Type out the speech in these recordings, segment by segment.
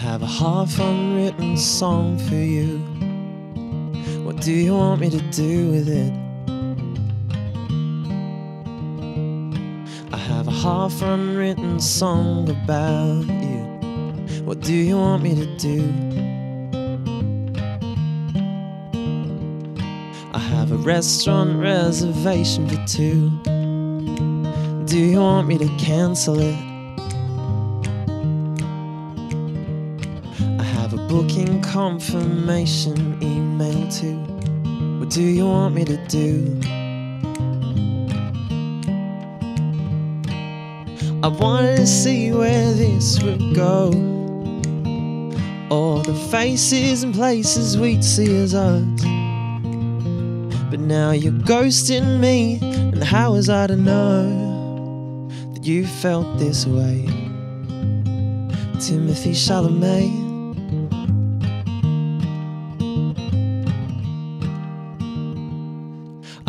half unwritten song for you. What do you want me to do with it? I have a half unwritten song about you. What do you want me to do? I have a restaurant reservation for two. Do you want me to cancel it? Have a booking confirmation email too. What do you want me to do? I wanted to see where this would go. All the faces and places we'd see as us. But now you're ghosting me, and how was I to know that you felt this way? Timothée Chalamet.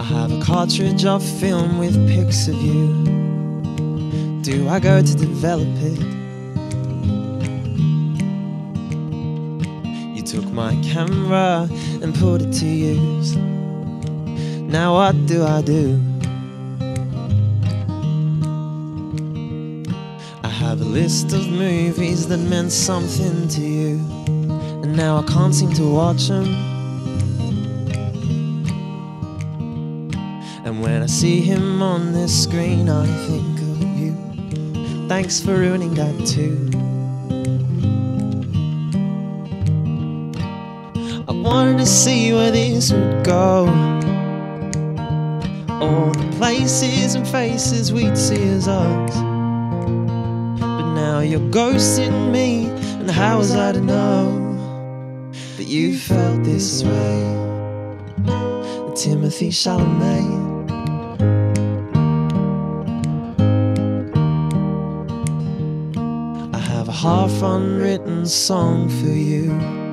I have a cartridge of film with pics of you. Do I go to develop it? You took my camera and put it to use. Now what do I do? I have a list of movies that meant something to you, and now I can't seem to watch them. And when I see him on the screen, I think of you. Thanks for ruining that too. I wanted to see where this would go. All the places and faces we'd see as us. But now you're ghosting me, and how was I to know that you felt this way? Timothée Chalamet. Have a half unwritten song for you.